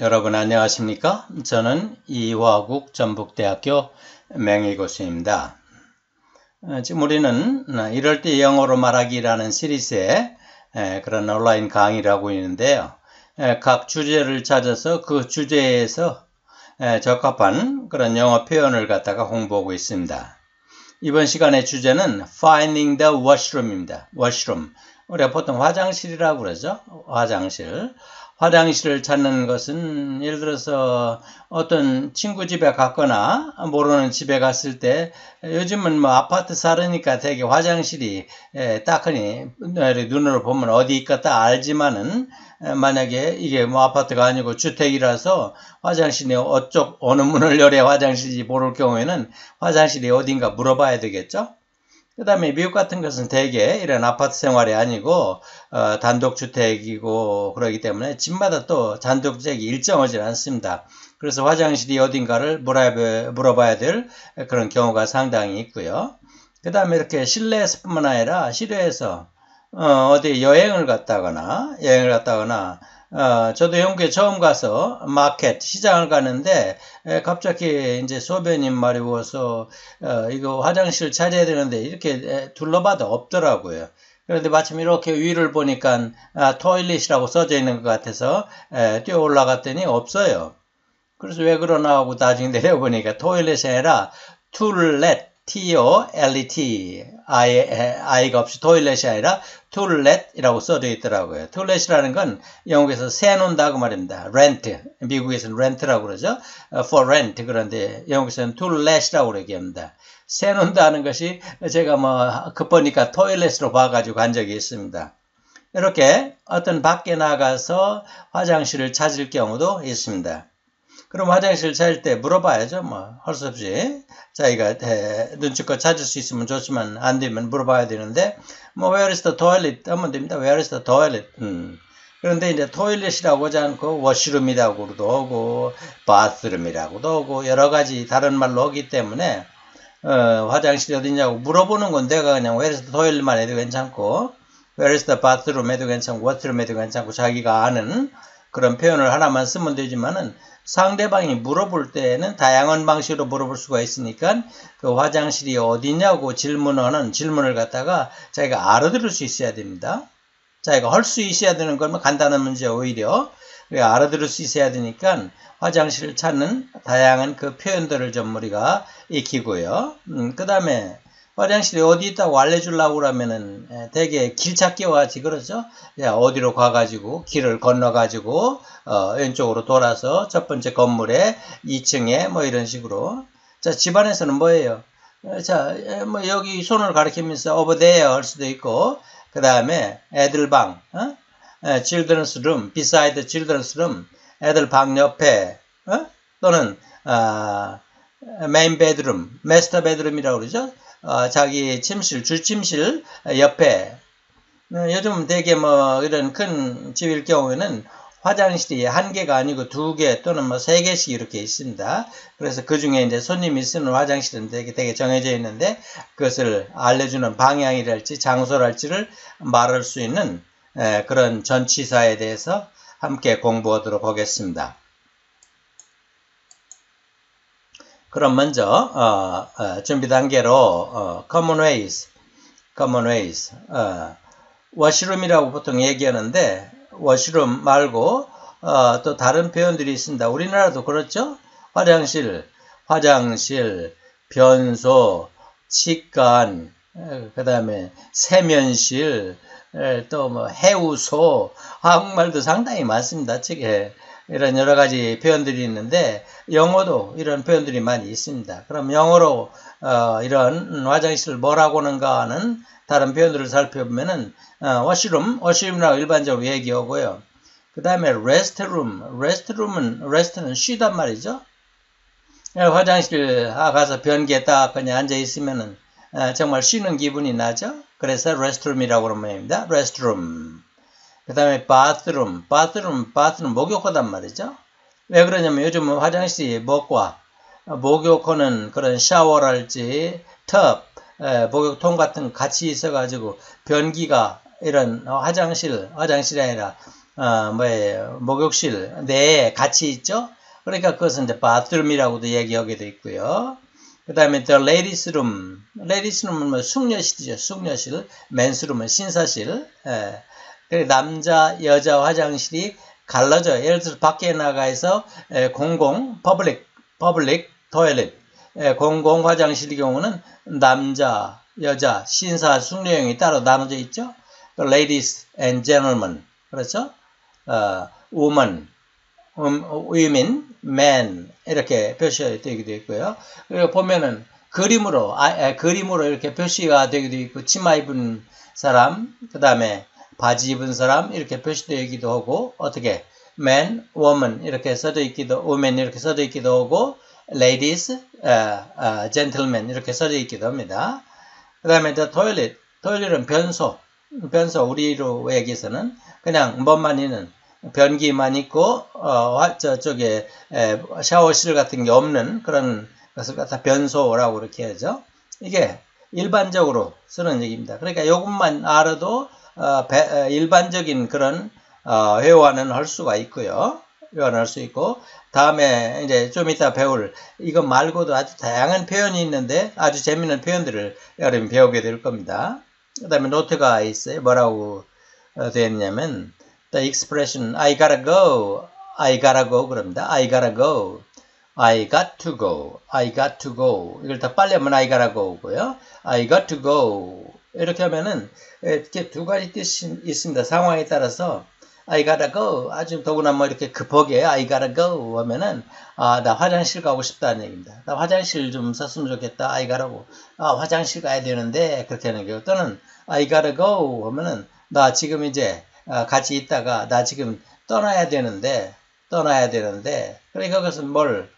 여러분 안녕하십니까? 저는 이화국 전북대학교 맹의교수입니다. 어, 지금 우리는 이럴 때 영어로 말하기라는 시리즈의 그런 온라인 강의를 하고 있는데요. 각 주제를 찾아서 그 주제에서 적합한 그런 영어 표현을 갖다가 홍보하고 있습니다. 이번 시간의 주제는 Finding the Washroom입니다. Washroom. 우리가 보통 화장실이라고 그러죠. 화장실. 화장실을 찾는 것은 예를 들어서 어떤 친구 집에 갔거나 모르는 집에 갔을 때 요즘은 뭐 아파트 살으니까 되게 화장실이 딱하니 눈으로 보면 어디 딱 알지만은 만약에 이게 뭐 아파트가 아니고 주택이라서 화장실이 어쪽 어느 문을 열어야 화장실인지 모를 경우에는 화장실이 어딘가 물어봐야 되겠죠. 그 다음에 미국 같은 것은 대개 이런 아파트 생활이 아니고 어, 단독주택이고 그러기 때문에 집마다 또 단독주택이 일정하지 않습니다. 그래서 화장실이 어딘가를 물어봐야 될 그런 경우가 상당히 있고요. 그 다음에 이렇게 실내에서뿐만 아니라 실외에서 어, 어디 여행을 갔다거나 여행을 갔다거나 어, 저도 영국에 처음 가서 마켓 시장을 가는데 에, 갑자기 이제 소변이 마려워서 어, 이거 화장실 찾아야 되는데 이렇게 에, 둘러봐도 없더라고요. 그런데 마침 이렇게 위를 보니까 아, toilet이라고 써져 있는 것 같아서 에, 뛰어 올라갔더니 없어요. 그래서 왜 그러나 하고 나중에 내려보니까 toilet이 아니라 to let T-O-L-E-T I, I가 없이 toilet이 아니라 to let이라고 써져 있더라고요. to let이라는 건 영국에서 세놓는다 그 말입니다. rent 미국에서는 rent라고 그러죠. for rent 그런데 영국에서는 to let이라고 얘기합니다. 세놓는다는 것이 제가 뭐 급하니까 toilet으로 봐가지고 간 적이 있습니다. 이렇게 어떤 밖에 나가서 화장실을 찾을 경우도 있습니다. 그럼 화장실 찾을 때 물어봐야죠. 뭐 할 수 없이 자기가 눈치껏 찾을 수 있으면 좋지만 안 되면 물어봐야 되는데 뭐 where is the toilet 하면 됩니다. where is the toilet 음. 그런데 이제 toilet이라고 하지 않고 washroom이라고도 하고 bathroom이라고도 하고 여러 가지 다른 말로 하기 때문에 어, 화장실이 어디냐고 물어보는 건 내가 그냥 the toilet만 해도 괜찮고 the bathroom 해도 괜찮고 washroom 해도 괜찮고 자기가 아는 그런 표현을 하나만 쓰면 되지만은 상대방이 물어볼 때는 다양한 방식으로 물어볼 수가 있으니까 그 화장실이 어디냐고 질문하는 질문을 갖다가 자기가 알아들을 수 있어야 됩니다. 자기가 할 수 있어야 되는 건뭐 간단한 문제 오히려 알아들을 수 있어야 되니까 화장실을 찾는 다양한 그 표현들을 좀 우리가 익히고요. 음, 그 다음에 화장실이 어디 있다고 알려주려고 그러면은 되게 길 찾기와 같이 그러죠. 어디로 가가지고 길을 건너가지고 어, 왼쪽으로 돌아서 첫 번째 건물에 2층에 뭐 이런 식으로 자 집안에서는 뭐예요? 자, 뭐 여기 손을 가리키면서 over there 할 수도 있고 그 다음에 애들 방, 어? children's room, beside children's room, 애들 방 옆에 어? 또는 아, main bedroom, master bedroom이라고 그러죠. 어, 자기 침실, 주침실 옆에 어, 요즘 되게 뭐 이런 큰 집일 경우에는 화장실이 한 개가 아니고 두 개 또는 뭐 세 개씩 이렇게 있습니다. 그래서 그 중에 이제 손님이 쓰는 화장실은 되게, 되게 정해져 있는데 그것을 알려주는 방향이랄지 장소랄지를 말할 수 있는 에, 그런 전치사에 대해서 함께 공부하도록 하겠습니다. 그럼 먼저 어, 어, 준비 단계로 어, common ways, common ways, 어, 워시룸이라고 보통 얘기하는데 워시룸 말고 어, 또 다른 표현들이 있습니다. 우리나라도 그렇죠? 화장실, 화장실, 변소, 치간, 그 다음에 세면실, 또 뭐 해우소, 한국말도 상당히 많습니다. 측에 이런 여러 가지 표현들이 있는데 영어도 이런 표현들이 많이 있습니다. 그럼 영어로 어, 이런 화장실을 뭐라고 하는가 하는 다른 표현들을 살펴보면은 어, washroom, washroom이라고 일반적으로 얘기하고요. 그 다음에 restroom, restroom은 rest는 쉬단 말이죠. 예, 화장실 가서 변기에 딱 그냥 앉아 있으면은 어, 정말 쉬는 기분이 나죠. 그래서 restroom이라고 그러면 됩니다. restroom. 그 다음에 bathroom, bathroom, bathroom 목욕하단 말이죠. 왜 그러냐면 요즘 화장실이 목과 목욕하는 그런 샤워랄지 tub, 목욕통 같은 거 같이 있어가지고 변기가 이런 화장실, 화장실이 아니라 어, 뭐예요? 목욕실 내에 같이 있죠? 그러니까 그것은 이제 얘기하게 돼 있고요. 그 다음에 room. ladies room은 뭐 숙녀실이죠. 숙녀실. room은 신사실. 예. 그리고 남자, 여자 화장실이 갈라져. 예를 들어서 밖에 나가서 공공, public, public toilet. 공공 화장실의 경우는 남자, 여자, 신사, 숙녀형이 따로 나눠져 있죠. ladies and gentlemen. 그렇죠? 어, woman, um, women, men 이렇게 표시되기도 있고요. 그리고 보면은 그림으로 아, 아, 그림으로 이렇게 표시가 되기도 있고 치마 입은 사람, 그 다음에 바지 입은 사람 이렇게 표시되기도 하고 어떻게 man, woman 이렇게 써져 있기도 woman 이렇게 써져 있기도 하고 ladies, uh, uh, gentlemen 이렇게 써져 있기도 합니다. 그 다음에 the toilet, toilet은 변소, 변소 우리로 얘기해서는 그냥 뭐만 있는 변기만 있고 어, 저쪽에 에, 샤워실 같은 게 없는 그런 것을 갖다 변소라고 이렇게 하죠. 이게 일반적으로 쓰는 얘기입니다. 그러니까 이것만 알아도 일반적인 그런 어, 회화는 할 수가 있고요. 회화는 할 수 있고 다음에 이제 좀 이따 배울 이것 말고도 아주 다양한 표현이 있는데 아주 재미있는 표현들을 여러분 배우게 될 겁니다. 그 다음에 노트가 있어요. 뭐라고 되어 있냐면 the expression I gotta go, I gotta go 그럽니다. I gotta go, I got to go, I got to go 이걸 더 빨리 하면 I gotta go고요. I got to go 이렇게 하면은 이렇게 두 가지 뜻이 있습니다. 상황에 따라서 I gotta go 아주 더구나 뭐 이렇게 급하게 I gotta go 하면은 아 나 화장실 가고 싶다는 얘기입니다. 나 화장실 좀 썼으면 좋겠다. I gotta go 아 화장실 가야 되는데 그렇게 하는 경우 또는 I gotta go 하면은 나 지금 이제 어, 같이 있다가 나 지금 떠나야 되는데 떠나야 되는데 그러니까 그것은 뭘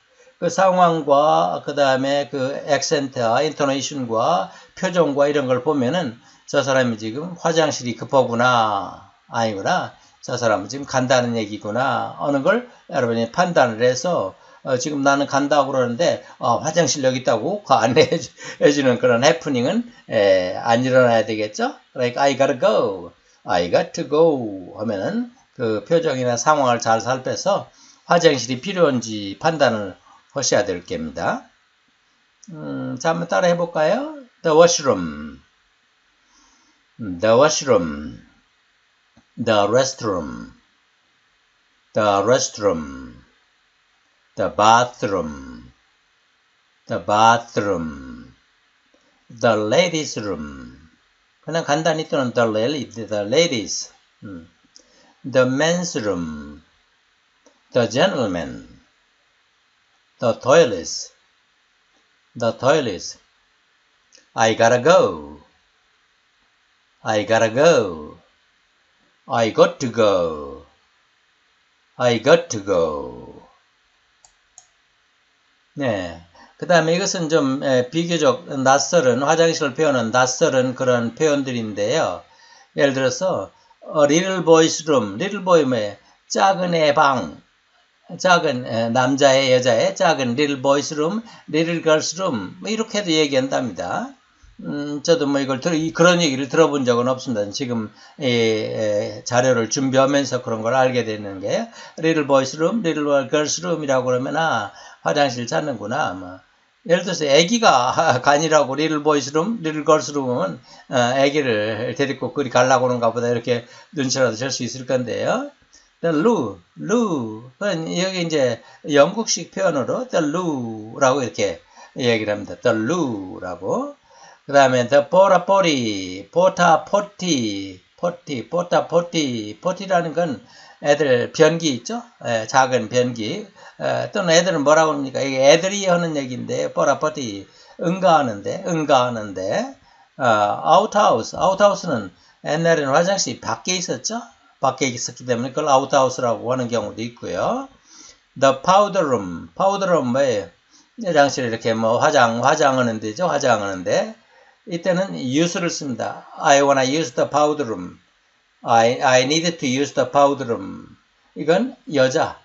그 상황과 그 다음에 그 액센트와 인토네이션과 표정과 이런 걸 보면은 저 사람이 지금 화장실이 급하구나 아니구나 저 사람은 지금 간다는 얘기구나 어느 걸 여러분이 판단을 해서 어, 지금 나는 간다고 그러는데 어, 화장실 여기 있다고 그 안내해주는 그런 해프닝은 에, 안 일어나야 되겠죠? 그러니까 I gotta go I got to go 하면은 그 표정이나 상황을 잘 살펴서 화장실이 필요한지 판단을 하셔야 될 겁니다. 음, 자, 한번 따라 해볼까요? The washroom, the washroom, the restroom, the restroom, the bathroom, the bathroom, the ladies' room, 그냥 간단히 또는 the, lady, the ladies, the men's room, the gentlemen, the toilets, the toilets. I gotta go. I gotta go. I got to go. I got to go. 네. 그 다음에 이것은 좀 비교적 낯설은 화장실을 표현한 낯설은 그런 표현들인데요. 예를 들어서 어, little boy's room, little boy 뭐 작은 애 방, 작은 남자의 여자의 작은 little boy's room, little girl's room 뭐 이렇게도 얘기한답니다. 음, 저도 뭐 이걸 들, 그런 얘기를 들어본 적은 없습니다. 지금 이, 에, 자료를 준비하면서 그런 걸 알게 되는 게 little boy's room, little girl's room이라고 그러면 아 화장실 찾는구나. 뭐. 예를 들어서 아기가 간이라고 리를 보이스룸, 리를 걸스룸은 아기를 데리고 그리 갈라고 하는가 보다 이렇게 눈치라도 잴 수 있을 건데요. The lu, lu. 여기 이제 영국식 표현으로 the lu라고 이렇게 얘기를 합니다. the lu라고. 그 다음에 the porta potty, porta potty, potty, porta potty, potty라는 건 애들 변기 있죠? 에, 작은 변기. 에, 또는 애들은 뭐라고 합니까? 이게 애들이 하는 얘기인데, 뽀라뽀티, 응가하는데, 응가하는데, 어, 아웃하우스, 아웃하우스는 옛날에는 화장실이 밖에 있었죠? 밖에 있었기 때문에 그걸 outhouse라고 하는 경우도 있고요. The powder room, powder room 뭐예요? 화장실 이렇게 뭐 화장, 화장하는 데죠? 화장하는 데. 이때는 use를 씁니다. I wanna use the powder room. I, I needed to use the powder room. 이건 여자,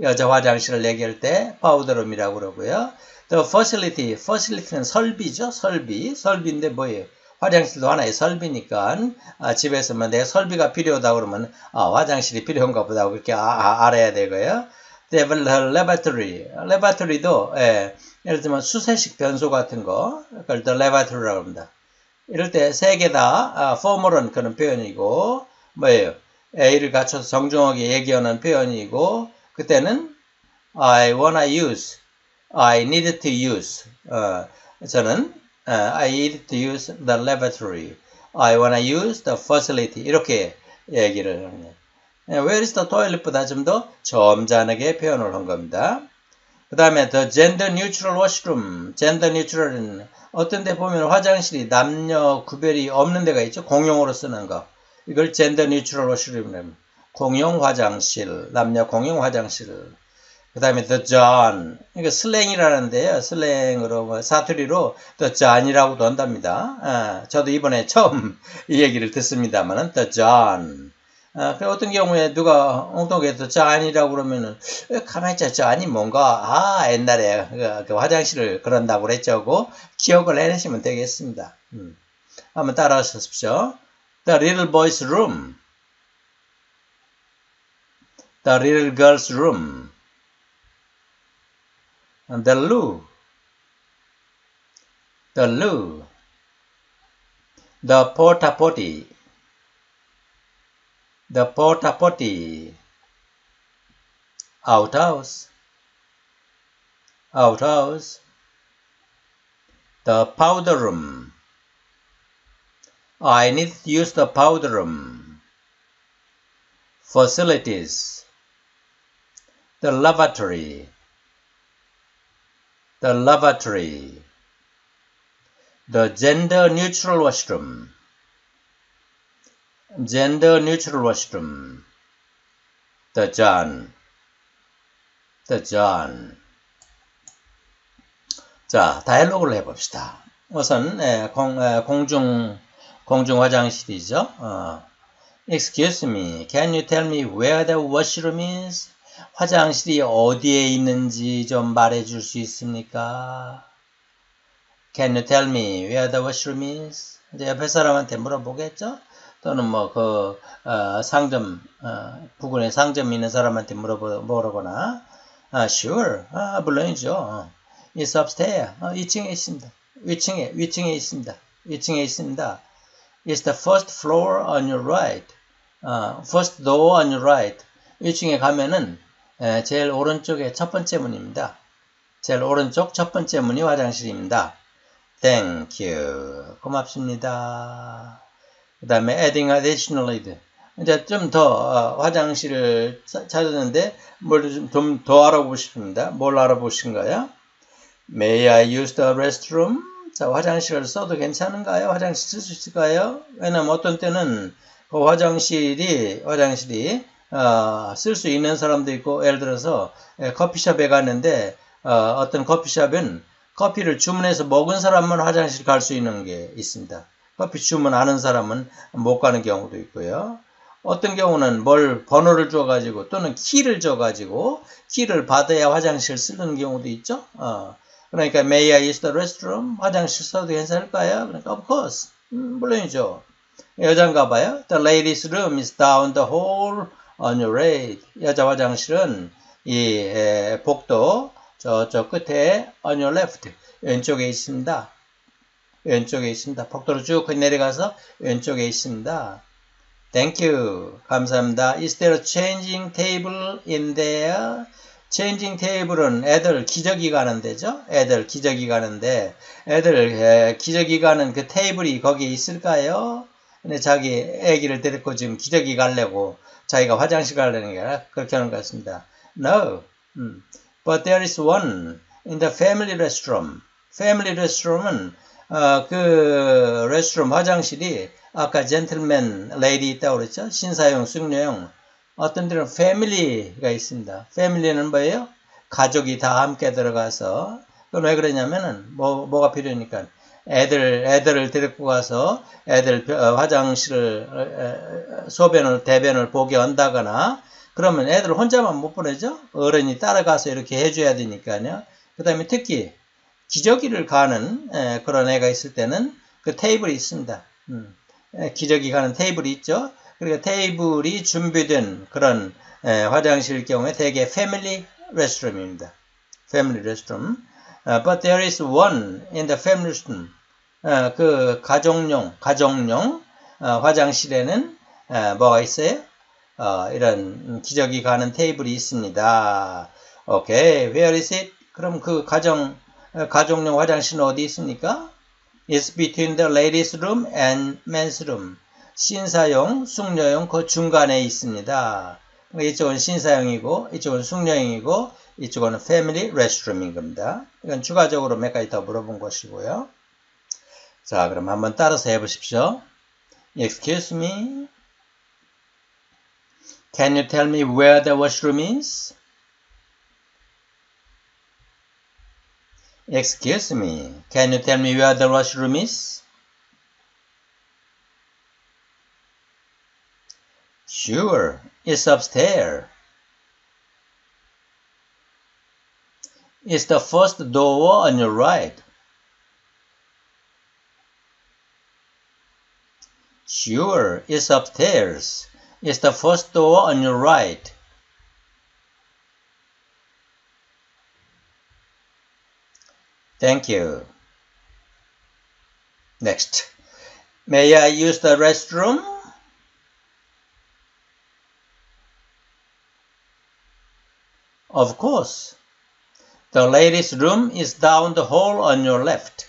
여자 화장실을 얘기할 때 powder room이라고 그러고요. The facility, facility는 설비죠. 설비. 설비인데 뭐예요? 화장실도 하나의 설비니까 아, 집에서 뭐내 설비가 필요하다 그러면 아, 화장실이 필요한가 보다 그렇게 아, 알아야 되고요. lavatory, lavatory도 예, 예를 들면 수세식 변소 같은 거 그걸 the lavatory라고 합니다. 이럴 때 세 개다 아, formal한 그런 표현이고 뭐예요? A를 갖춰서 정중하게 얘기하는 표현이고 그때는 I wanna use, I need to use. 어, 저는 uh, I need to use the laboratory. I wanna use the facility. 이렇게 얘기를 거예요. Where is the toilet보다 좀 더 점잖게 표현을 한 겁니다. 그 다음에 the gender neutral washroom. gender neutral은 어떤 데 보면 화장실이 남녀 구별이 없는 데가 있죠. 공용으로 쓰는 거. 이걸 gender neutral washroom이랍니다. 공용 화장실, 남녀 공용 화장실. 그 다음에 the John, 이거 슬랭이라는데요. 슬랭으로 뭐 사투리로 the John이라고도 한답니다. 아, 저도 이번에 처음 이 얘기를 듣습니다만은 the John. 아, 그 어떤 경우에 누가 엉뚱하게 짠이라고 그러면은 가만히 있자 짠이 뭔가 아 옛날에 그, 그 화장실을 그런다고 그랬죠 기억을 해내시면 되겠습니다. 음. 한번 따라하십시오. The little boy's room. The little girl's room. The loo, the loo, the porta potty, the porta potty, outhouse, outhouse, the powder room. I need to use the powder room. Facilities, the lavatory, the lavatory, the gender neutral washroom, gender neutral washroom, the John, the John. 자, 다이얼로그를 해봅시다. 우선 에, 공, 에, 공중 공중 화장실이죠. 어. Excuse me, can you tell me where the washroom is? 화장실이 어디에 있는지 좀 말해 줄 수 있습니까? Can you tell me where the washroom is? 이제 옆에 사람한테 물어보겠죠? 또는 뭐그 어, 상점 어, 부근에 상점 있는 사람한테 물어보거나 아, sure, 아, 물론이죠. It's upstairs. 어, 2층에 있습니다. 위층에 위층에 있습니다. 위층에 있습니다. It's the first floor on your right. 어, first door on your right. 1층에 가면은 제일 오른쪽에 첫 번째 문입니다. 제일 오른쪽 첫 번째 문이 화장실입니다. Thank you. 고맙습니다. 그 다음에 adding additionally. 이제 좀더 어, 화장실을 찾았는데 뭘 좀 더 알아보고 싶습니다. 뭘 알아보신가요? May I use the restroom? 자, 화장실을 써도 괜찮은가요? 화장실 쓸 수 있을까요? 왜냐면 어떤 때는 그 화장실이 화장실이 어, 쓸 수 있는 사람도 있고 예를 들어서 예, 커피숍에 갔는데 어, 떤 커피숍은 커피를 주문해서 먹은 사람만 화장실 갈 수 있는 게 있습니다. 커피 주문하는 사람은 못 가는 경우도 있고요. 어떤 경우는 뭘 번호를 줘가지고 또는 키를 줘가지고 키를 받아야 화장실 쓰는 경우도 있죠. 어, 그러니까 May I use the restroom? 화장실 써도 괜찮을까요? 그러니까 of course. 음, 물론이죠. 여잔가 봐요. The ladies' room is down the hall on your right. 여자 화장실은 이 에, 복도 저저 끝에 on your left 왼쪽에 있습니다. 왼쪽에 있습니다. 복도로 쭉 내려가서 왼쪽에 있습니다. Thank you. 감사합니다. Is there a changing table in there? 체인징 테이블은 애들 기저귀 가는 데죠. 애들 기저귀 가는데 애들 기저귀 가는 그 테이블이 거기에 있을까요? 근데 자기 애기를 데리고 지금 기저귀 가려고 자기가 화장실 가려는 게 아니라 그렇게 하는 것 같습니다. No. 음. But there is one in the family restroom. family restroom은 어, 그 restroom 화장실이 아까 젠틀맨 레이디 있다고 그랬죠? 신사용, 숙녀용 어떤 데는 family가 있습니다. family는 뭐예요? 가족이 다 함께 들어가서 그건 왜 그러냐면은 뭐 뭐가 필요하니까 애들 애들을 데리고 가서 애들 어, 화장실을 소변을 대변을 보게 한다거나 그러면 애들 혼자만 못 보내죠. 어른이 따라가서 이렇게 해줘야 되니까요. 그 다음에 특히 기저귀를 가는 그런 애가 있을 때는 그 테이블이 있습니다. 음, 기저귀 가는 테이블이 있죠. 그리고 테이블이 준비된 그런 에, 화장실일 경우에 대개 family restroom입니다. family restroom. Uh, but there is one in the family restroom. 어, 그 가정용 가정용 어, 화장실에는 어, 뭐가 있어요? 어, 이런 기저귀 가는 테이블이 있습니다. 오케이, where is it? 그럼 그 가정 가정용 화장실은 어디 있습니까? It's between the ladies' room and men's room. 신사용, 숙녀용 그 중간에 있습니다. 이쪽은 신사용이고 이쪽은 숙녀용이고 이쪽은 패밀리 레스트룸인 겁니다. 이건 추가적으로 몇 가지 더 물어본 것이고요. 자, 그럼 한번 따라서 해보십시오. Excuse me. Can you tell me where the washroom is? Excuse me. Can you tell me where the washroom is? Sure, it's upstairs. It's the first door on your right. Sure, it's upstairs. It's the first door on your right. Thank you. Next. May I use the restroom? Of course. The ladies' room is down the hall on your left.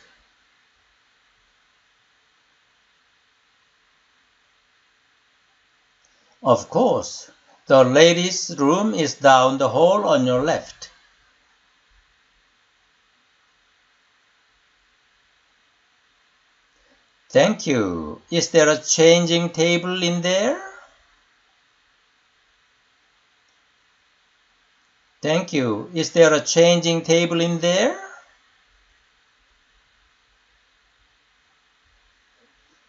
Of course. The ladies' room is down the hall on your left. Thank you. Is there a changing table in there? Thank you. Is there a changing table in there?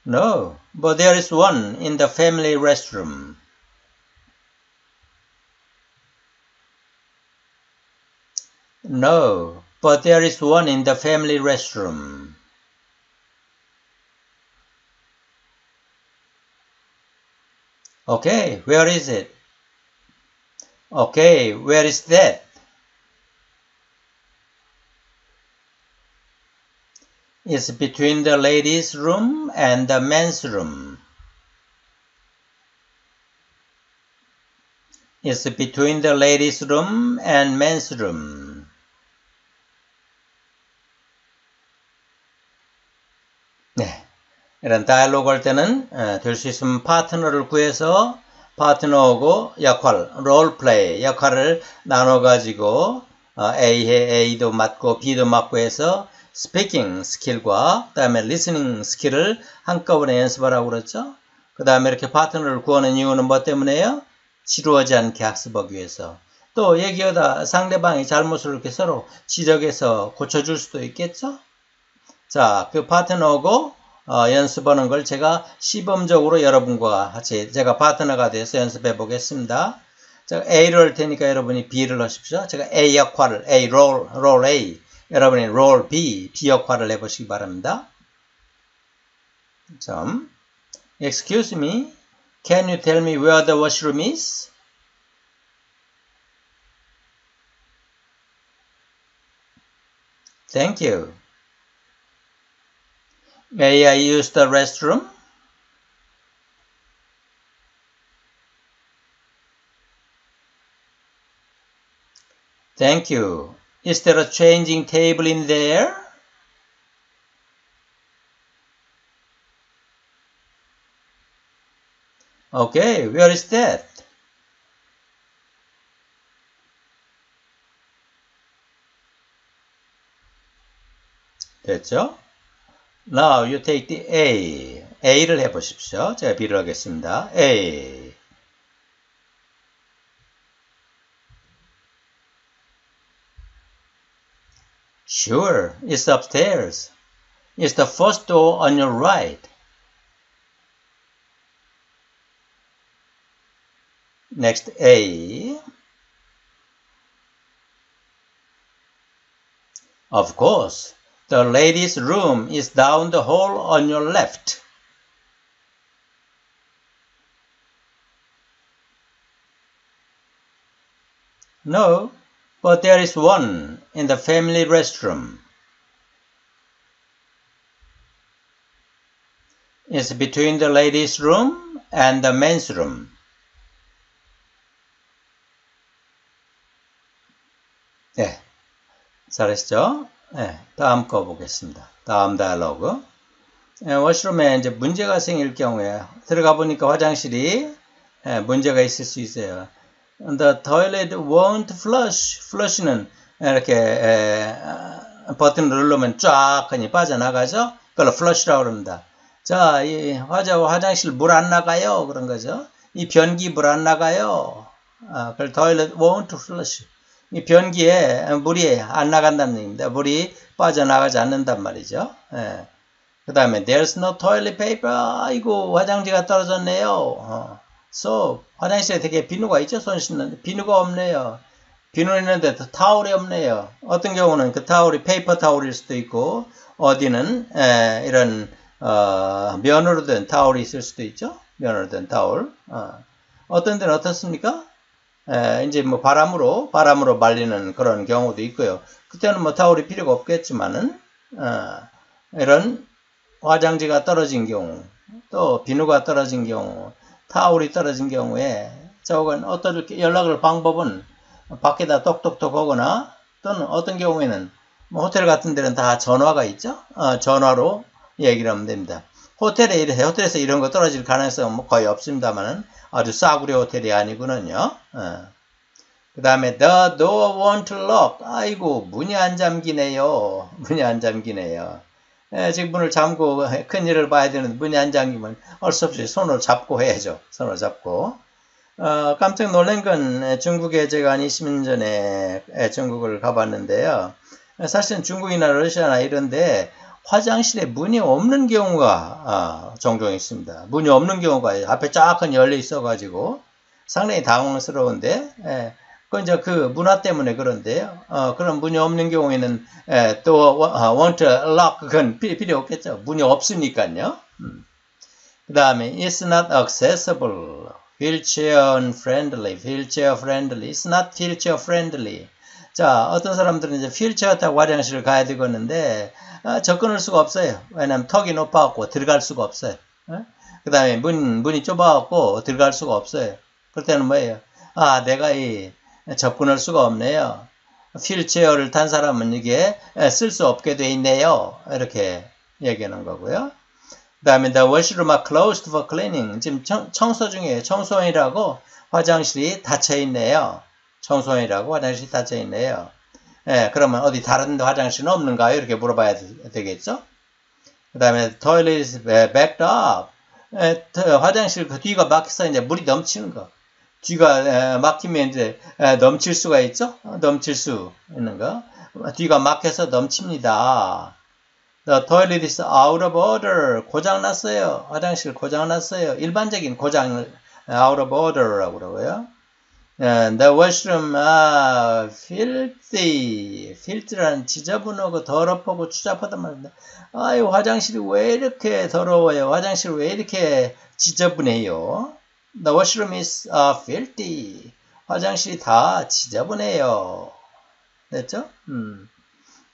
No, but there is one in the family restroom. No, but there is one in the family restroom. Okay, where is it? Okay, where is that? It's between the ladies' room and the men's room. It's between the ladies' room and men's room. 네. 이런 다이얼로그 할 때는 될 수 있으면 파트너를 구해서 파트너하고 역할, role play 역할을 나눠가지고 A에 A도 맡고 B도 맡고 해서 speaking skill과 그 다음에 listening skill을 한꺼번에 연습하라고 그랬죠. 그 다음에 이렇게 파트너를 구하는 이유는 뭐 때문에요? 지루하지 않게 학습하기 위해서. 또 얘기하다 상대방이 잘못을 이렇게 서로 지적해서 고쳐줄 수도 있겠죠. 자, 그 파트너하고 어, 연습하는 걸 제가 시범적으로 여러분과 같이 제가 파트너가 돼서 연습해 보겠습니다. 제가 A를 할 테니까 여러분이 B를 하십시오. 제가 A 역할을 A 롤, 롤 A 여러분이 롤 B, B 역할을 해보시기 바랍니다. 점 Excuse me, can you tell me where the washroom is? Thank you. May I use the restroom? Thank you. Is there a changing table in there? Okay, where is that? 됐죠? Now you take the A. A를 해보십시오. 제가 B를 하겠습니다. A. Sure, it's upstairs. It's the first door on your right. Next, A. Of course, The ladies' room is down the hall on your left. No, but there is one in the family restroom. It's between the ladies' room and the men's room. 네, 잘했죠? 네, 다음 거 보겠습니다. 다음 다이alogue. 네, 워시룸에 이제 문제가 생길 경우에 들어가 보니까 화장실이 네, 문제가 있을 수 있어요. The toilet won't flush. flush는 이렇게 에, 버튼을 누르면 쫙 그냥 빠져나가죠. 그걸 flush라고 합니다. 자, 이 화자 화장실 물 안 나가요. 그런 거죠. 이 변기 물 안 나가요. 아, 그걸 toilet won't flush. 이 변기에 물이 안 나간다는 얘기입니다. 물이 빠져나가지 않는단 말이죠. 예. 그 다음에 there's no toilet paper. 아이고 화장지가 떨어졌네요. 어. So 화장실에 되게 비누가 있죠. 손 씻는데 비누가 없네요. 비누 있는데 타올이 없네요. 어떤 경우는 그 타올이 paper towel일 수도 있고 어디는 에, 이런 어, 면으로 된 타올이 있을 수도 있죠. 면으로 된 타올. 어. 떤 데는 어떻습니까? 에, 이제 뭐 바람으로 바람으로 말리는 그런 경우도 있고요. 그때는 뭐 타올이 필요가 없겠지만은 어, 이런 화장지가 떨어진 경우, 또 비누가 떨어진 경우, 타올이 떨어진 경우에 저건 어떤 연락을 방법은 밖에다 똑똑똑 하거나 또는 어떤 경우에는 뭐 호텔 같은 데는 다 전화가 있죠. 어, 전화로 얘기를 하면 됩니다. 호텔에 호텔에서 이런 거 떨어질 가능성은 뭐 거의 없습니다만은 아주 싸구려 호텔이 아니구는요. 어. 그 다음에 the door won't lock. 아이고 문이 안 잠기네요. 문이 안 잠기네요. 에, 지금 문을 잠고 큰 일을 봐야 되는데 문이 안 잠기면 얼수 없이 손을 잡고 해야죠. 손을 잡고. 어, 깜짝 놀란 건 중국에 제가 한 20년 전에 중국을 가봤는데요. 사실은 중국이나 러시아나 이런데 화장실에 문이 없는 경우가 어, 종종 있습니다. 문이 없는 경우가 앞에 쫙큰 열려 있어가지고 상당히 당황스러운데 예, 그건 이제 그 문화 때문에 그런데요. 어, 그런 문이 없는 경우에는 예, 또 어, want lock 그건 필요 없겠죠. 문이 없으니까요. 음. 그 다음에 it's not accessible, wheelchair unfriendly, wheelchair friendly, it's not wheelchair friendly. 자, 어떤 사람들은 이제 휠체어 타고 화장실을 가야 되겠는데 아, 접근할 수가 없어요. 왜냐하면 턱이 높아갖고 들어갈 수가 없어요. 어? 그 다음에 문, 문이 좁아갖고 들어갈 수가 없어요. 그럴 때는 뭐예요? 아, 내가 이 접근할 수가 없네요. 휠체어를 탄 사람은 이게 쓸 수 없게 돼 있네요. 이렇게 얘기하는 거고요. 그 다음에 the washroom are closed for cleaning. 지금 청, 청소 중에 청소원이라고 화장실이 닫혀 있네요. 청소년이라고 화장실이 닫혀 있네요. 예, 그러면 어디 다른 화장실은 없는가요? 이렇게 물어봐야 되겠죠? 그 다음에 toilet backed up. 예, 화장실 그 뒤가 막혀서 이제 물이 넘치는 거. 뒤가 막히면 이제 넘칠 수가 있죠? 넘칠 수 있는 거. 뒤가 막혀서 넘칩니다. The toilet is out of order. 고장났어요. 화장실 고장났어요. 일반적인 고장 out of order라고 그러고요. The washroom are filthy. filthy란 지저분하고 더럽고 추잡하단 말입니다. 아유, 화장실이 왜 이렇게 더러워요? 화장실 왜 이렇게 지저분해요? The washroom is uh, filthy. 화장실이 다 지저분해요. 됐죠? 음.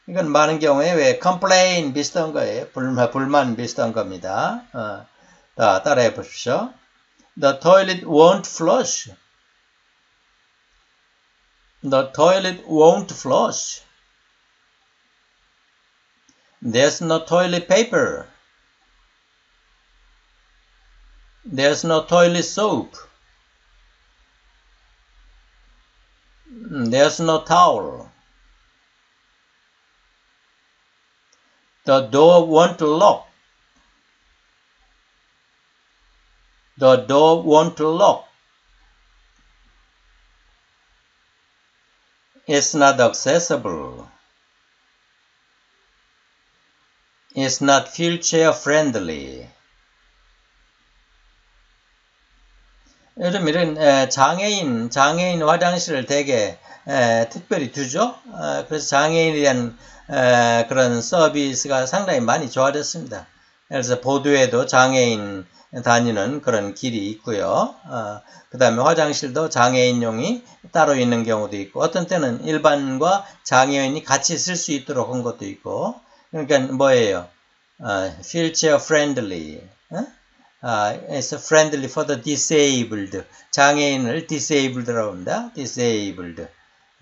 이건 많은 경우에 왜 complain 비슷한 거예요. 불만, 불만 비슷한 겁니다. 어. 자, 따라해 보십시오. The toilet won't flush. The toilet won't flush. There's no toilet paper. There's no toilet soap. There's no towel. The door won't lock. The door won't lock. It's not accessible. It's not wheelchair friendly. 요즘 이런 에, 장애인 장애인 화장실을 되게 에, 특별히 두죠. 어, 그래서 장애인에 대한 에, 그런 서비스가 상당히 많이 좋아졌습니다. 그래서 보도에도 장애인 다니는 그런 길이 있고요. 어, 그 다음에 화장실도 장애인용이 따로 있는 경우도 있고 어떤 때는 일반과 장애인이 같이 쓸 수 있도록 한 것도 있고 그러니까 뭐예요? 어, wheelchair friendly. 어? 아, it's friendly for the disabled. 장애인을 disabled라고 합니다. disabled.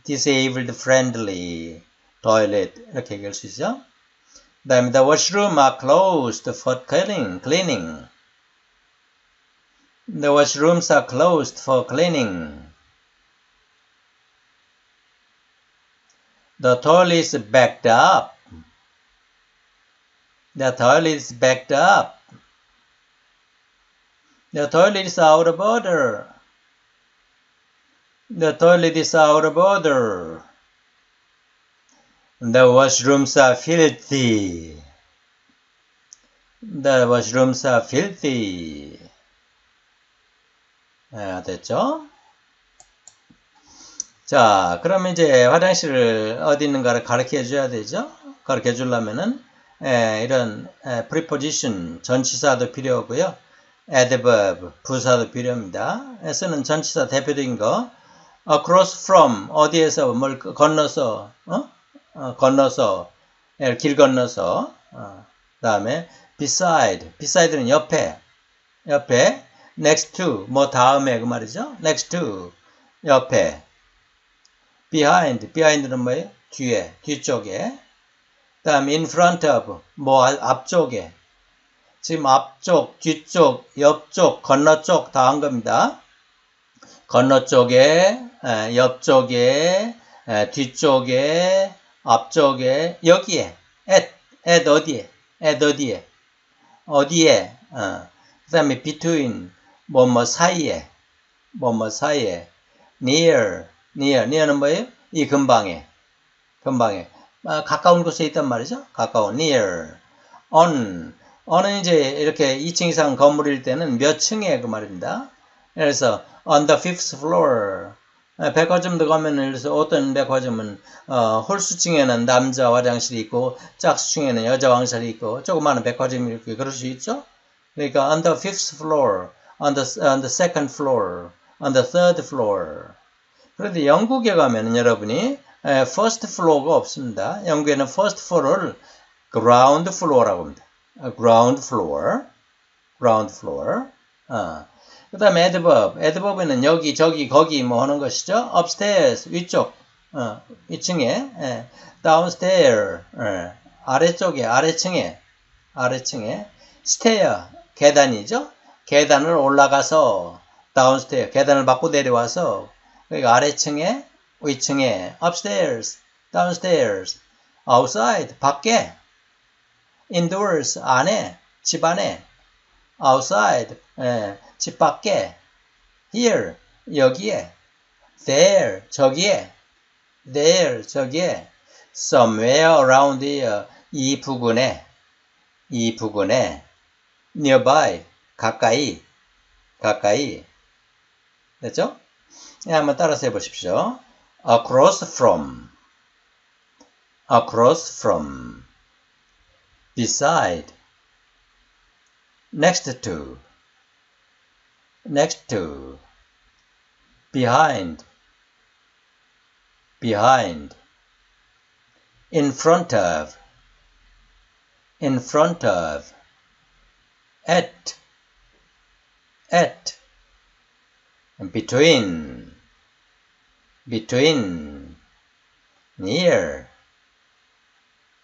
disabled friendly toilet 이렇게 얘기할 수 있죠. 그 다음에 the washroom are closed for cleaning. cleaning. The washrooms are closed for cleaning. The toilet is backed up. The toilet is backed up. The toilet is out of order. The toilet is out of order. The washrooms are filthy. The washrooms are filthy. 아, 됐죠? 자, 그러면 이제 화장실을 어디 있는가를 가르쳐 줘야 되죠? 가르쳐 주려면은, 에, 이런, 에, preposition, 전치사도 필요하고요. adverb, 부사도 필요합니다. 쓰는 전치사 대표적인 거, across from, 어디에서 뭘 건너서, 어? 어, 건너서, 길 건너서, 어, 다음에 beside, beside는 옆에, 옆에, next to, 뭐 다음에 그 말이죠. next to, 옆에. behind, behind는 뭐예요? 뒤에, 뒤쪽에. 그 다음에 in front of, 뭐 앞쪽에. 지금 앞쪽, 뒤쪽, 옆쪽, 건너쪽 다 한 겁니다. 건너쪽에, 옆쪽에, 뒤쪽에, 앞쪽에, 여기에, at, at 어디에, at 어디에, 어디에, 어. 그 다음에 between, 뭐뭐 사이에, 뭐뭐 사이에, near, near, near는 뭐예요? 이 근방에, 근방에. 아, 가까운 곳에 있단 말이죠. 가까운, near, on, on은 이제 이렇게 2층 이상 건물일 때는 몇 층에 그 말입니다. 그래서 on the fifth floor. 백화점도 가면은 그래서 어떤 백화점은 어, 홀수층에는 남자 화장실이 있고 짝수층에는 여자 화장실이 있고 조그마한 백화점이 이렇게 그럴 수 있죠. 그러니까 on the fifth floor. On the, on the second floor, on the third floor. 그런데 영국에 가면은 여러분이 first floor가 없습니다. 영국에는 first floor를 ground floor라고 합니다. ground floor, ground floor. 어. 그 다음에 adverb, adverb는 여기, 저기, 거기 뭐 하는 것이죠. upstairs, 위쪽, 어, 위층에, 예. downstairs, 예. 아래쪽에, 아래층에, 아래층에, stair, 계단이죠. 계단을 올라가서 다운스테어 계단을 받고 내려와서 그러니까 아래층에 위층에 upstairs, downstairs, outside 밖에 indoors 안에 집 안에 outside 예, 집 밖에 here 여기에 there 저기에 there 저기에 somewhere around here 이 부근에 이 부근에 nearby 가까이, 가까이. 됐죠? 네, 한번 따라서 해보십시오. across from, across from, beside, next to, next to, behind, behind, in front of, in front of, at, at, between, between, near,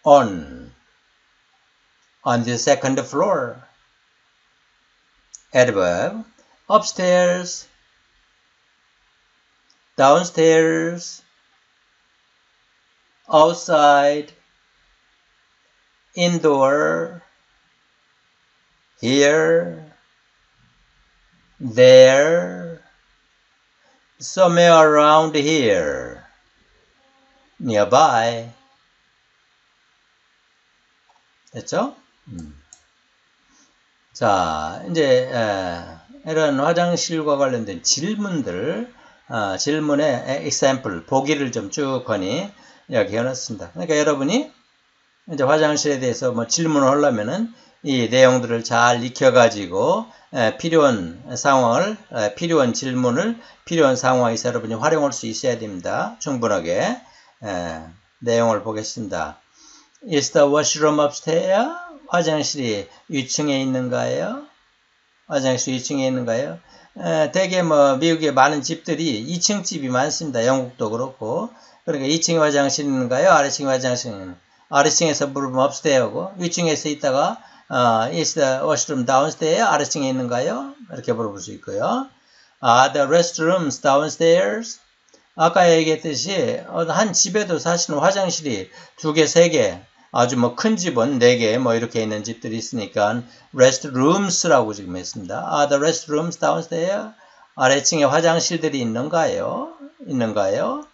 on, on the second floor. Adverb, upstairs, downstairs, outside, indoor, here, there, somewhere around here, nearby. 됐죠? 음. 자, 이제 에, 이런 화장실과 관련된 질문들, 어, 질문의 example, 보기를 좀쭉 거니 여기 해 놨습니다. 그러니까 여러분이 이제 화장실에 대해서 뭐 질문을 하려면은 이 내용들을 잘 익혀가지고 필요한 상황을, 필요한 질문을 필요한 상황에서 여러분이 활용할 수 있어야 됩니다. 충분하게. 내용을 보겠습니다. Is the washroom upstairs? 화장실이 위층에 있는가요? 화장실 위층에 있는가요? 에, 대개 뭐 미국에 많은 집들이 2층 집이 많습니다. 영국도 그렇고. 그러니까 2층에 화장실 있는가요? 아래층에 화장실? 아래층에서 물으면 upstairs고 위층에서 있다가 어, is the washroom downstairs? 아래층에 있는가요? 이렇게 물어볼 수 있고요. Are the restrooms downstairs? 아까 얘기했듯이 한 집에도 사실은 화장실이 두 개, 세 개, 아주 뭐 큰 집은 네 개 뭐 이렇게 있는 집들이 있으니까 restrooms라고 지금 했습니다. Are the restrooms downstairs? 아래층에 화장실들이 있는가요? 있는가요?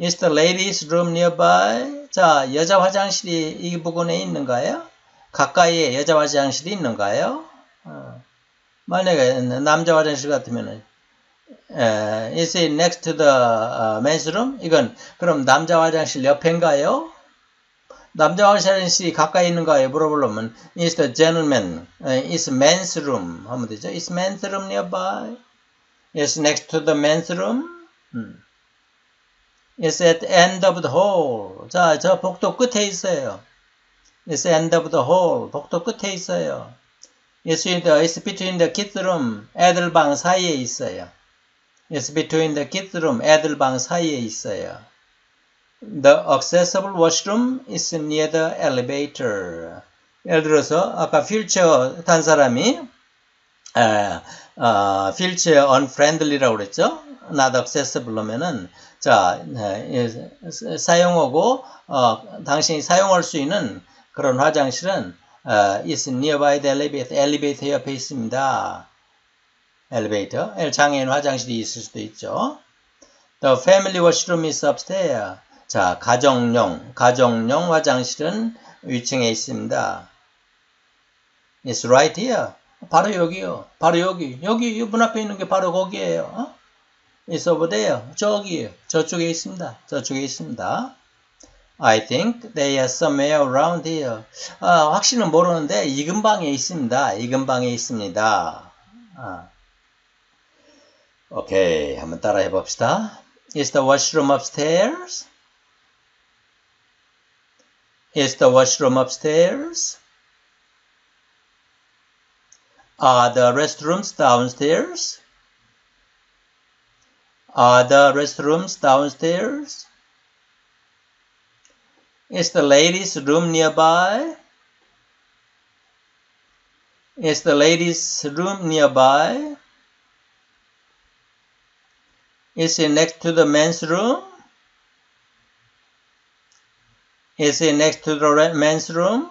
Is the ladies room nearby? 자, 여자 화장실이 이 부근에 있는가요? 가까이에 여자 화장실이 있는가요? 어. 만약에 남자 화장실 같으면 uh, is it next to the uh, men's room? 이건 그럼 남자 화장실 옆인가요? 남자 화장실이 가까이 있는가요? 물어보려면 is the gentleman, uh, is men's room 하면 되죠. is men's room nearby? is next to the men's room? 음. is at end of the hall. 자, 저 복도 끝에 있어요. Is end of the hall. 복도 끝에 있어요. is, in the, is between the kids room. 애들 방 사이에 있어요. is between the kids room. 애들 방 사이에 있어요. The accessible washroom is near the elevator. 예를 들어서 아까 휠체어 탄 사람이 에, 어, 휠체어 unfriendly라고 그랬죠? not accessible 하면은 자 에, 사용하고 어, 당신이 사용할 수 있는 그런 화장실은 어, is nearby the elevator. 엘리베이터 옆에 있습니다. 엘리베이터. 장애인 화장실이 있을 수도 있죠. The family washroom is upstairs. 자, 가정용, 가정용 화장실은 위층에 있습니다. It's right here. 바로 여기요. 바로 여기. 여기 문 앞에 있는 게 바로 거기에요. 어? It's over there. 저기요. 저쪽에 있습니다. 저쪽에 있습니다. I think they are somewhere around here. 아, 확실은 모르는데 이 근방에 있습니다. 이 근방에 있습니다. 아. 오케이. 한번 따라 해 봅시다. Is the washroom upstairs? Is the washroom upstairs? Are the restrooms downstairs? Are the restrooms downstairs? Is the ladies' room nearby? Is the ladies' room nearby? Is it next to the men's room? Is it next to the men's room?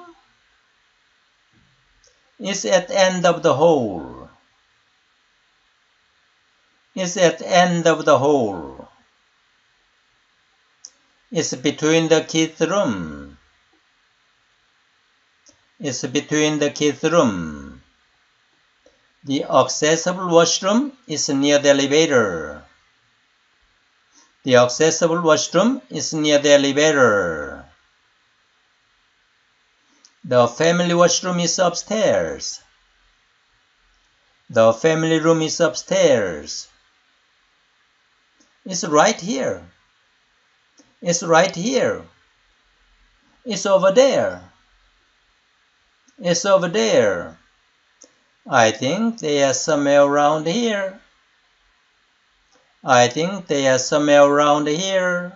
Is at end of the hall? Is at end of the hall? Is between the kids' room? Is between the kids' room? The accessible washroom is near the elevator. The accessible washroom is near the elevator. The family washroom is upstairs. The family room is upstairs. It's right here. It's right here. It's over there. It's over there. I think they are somewhere around here. I think they are somewhere around here.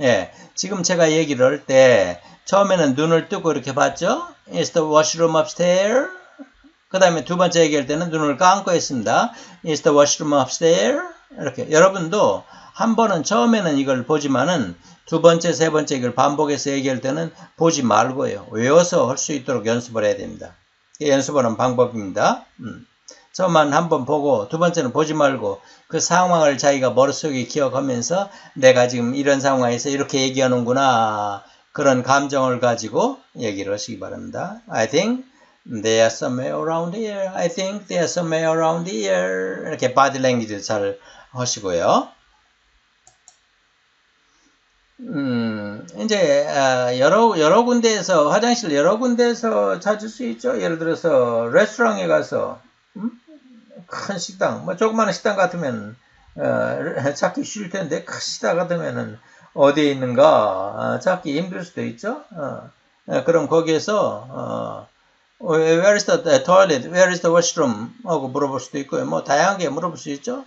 예, 지금 제가 얘기를 할 때 처음에는 눈을 뜨고 이렇게 봤죠? Is the washroom upstairs? 그 다음에 두 번째 얘기할 때는 눈을 감고 했습니다. Is the washroom upstairs? 이렇게 여러분도 한 번은 처음에는 이걸 보지만은 두 번째, 세 번째 이걸 반복해서 얘기할 때는 보지 말고요. 외워서 할 수 있도록 연습을 해야 됩니다. 연습하는 방법입니다. 음. 처음만 한 번 보고 두 번째는 보지 말고 그 상황을 자기가 머릿속에 기억하면서 내가 지금 이런 상황에서 이렇게 얘기하는구나 그런 감정을 가지고 얘기를 하시기 바랍니다. I think They are somewhere around here. I think they are somewhere around here. 이렇게 body language 잘 하시고요. 음, 이제 아, 여러 여러 군데에서 화장실 여러 군데에서 찾을 수 있죠. 예를 들어서 레스토랑에 가서 음? 큰 식당, 뭐 조그마한 식당 같으면 어, 찾기 쉬울 텐데 큰 식당 같으면은 어디에 있는가 어, 찾기 힘들 수도 있죠. 어, 어 그럼 거기에서 어, Where is the toilet? Where is the washroom? 하고 물어볼 수도 있고요. 뭐 다양하게 물어볼 수 있죠.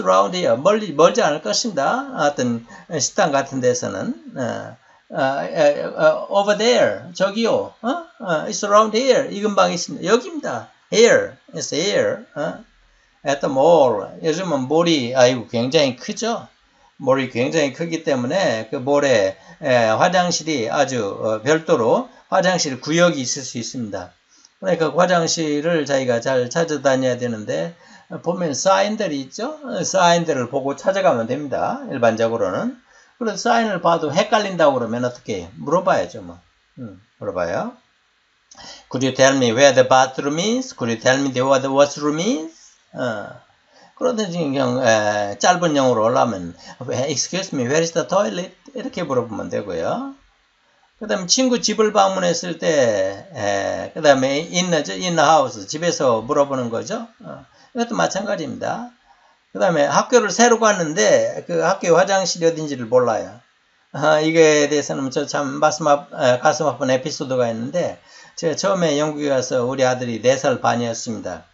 Around here. 멀리, 멀지 않을 것입니다. 어떤 식당 같은 데서는. 어, 어, 어, over there. 저기요. it's around here. 이 근방에 있습니다. 여기입니다. here. it's here. at the mall. 요즘은 몰이 아이고 굉장히 크죠. 몰이 굉장히 크기 때문에 그 몰에 화장실이 아주 별도로 화장실 구역이 있을 수 있습니다. 그러니까 그 화장실을 자기가 잘 찾아다녀야 되는데 보면 사인들이 있죠? 사인들을 보고 찾아가면 됩니다. 일반적으로는. 그래서 사인을 봐도 헷갈린다고 그러면 어떻게 물어봐야죠. 뭐. 음, 물어봐요. Could you tell me where the bathroom is? Could you tell me where the washroom is? 어. 그러든지 그냥 에, 짧은 영어로 올라면 Excuse me, where is the toilet? 이렇게 물어보면 되고요. 그 다음에 친구 집을 방문했을 때, 그 다음에 in in the house, 집에서 물어보는 거죠. 어. 이것도 마찬가지입니다. 그 다음에 학교를 새로 갔는데 그 학교 화장실이 어딘지를 몰라요. 아, 이거에 대해서는 저 참 가슴, 아, 가슴 아픈 에피소드가 있는데 제가 처음에 영국에 가서 우리 아들이 4살 반이었습니다.